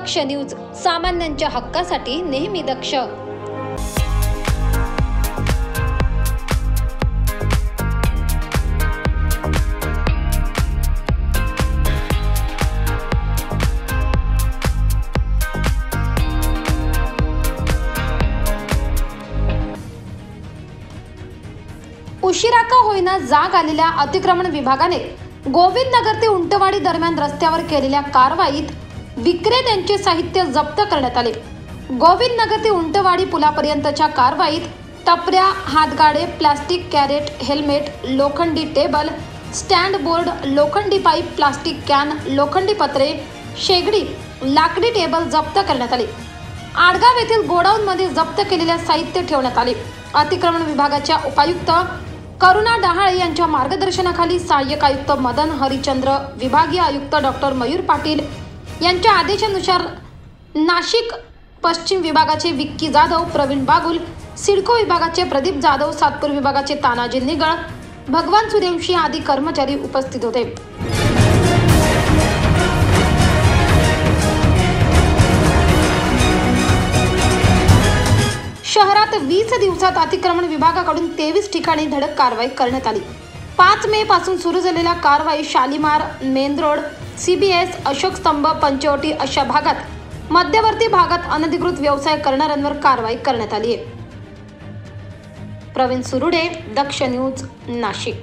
दक्ष news सामान्यांच्या हक्कासाठी नेहमी दक्ष. उशिरा का होईना जाग आलेल्या अतिक्रमण विभागाने गोविंद नगर ते उंटवाडी दरम्यान रस्त्यावर केलेल्या कारवाईत विक्रेत्यांचे साहित्य जप्त करण्यात आले. गोविंद नगर ते उंटवाडी पुलापर्यंतच्या कारवाईत टपऱ्या हातगाडे प्लास्टिक कॅरेट हेल्मेट लोखंडी टेबल स्टँड बोर्ड लोखंडी पाईप प्लास्टिक कॅन लोखंडी पत्रे शेगडी लाकडी टेबल जप्त करण्यात आले. आडगाव येथील गोडाऊनमध्ये जप्त केलेले साहित्य ठेवण्यात आले. अतिक्रमण विभागाच्या उपायुक्त करुणा डहाळे यांच्या मार्गदर्शनाखाली सहाय्यक आयुक्त मदन हरिचंद्र विभागीय आयुक्त डॉक्टर मयूर पाटील यांच्या आदेशानुसार नाशिक पश्चिम विभागाचे विक्की जाधव प्रवीण बागुल सिडको विभागाचे प्रदीप जाधव सातपूर विभागाचे तानाजी निगळ भगवान सूर्यवंशी आदी कर्मचारी उपस्थित होते. शहरात वीस दिवसात अतिक्रमण विभागाकडून तेवीस ठिकाणी धडक कारवाई करण्यात आली. पाच मे पासून सुरू झालेल्या कारवाई शालिमार मेन रोड एस अशोक स्तंभ पंचवटी अशा भागात मध्यवर्ती भागात अनधिकृत व्यवसाय करणाऱ्यांवर कारवाई करण्यात आली आहे. प्रवीण सुरुडे दक्ष न्यूज नाशिक.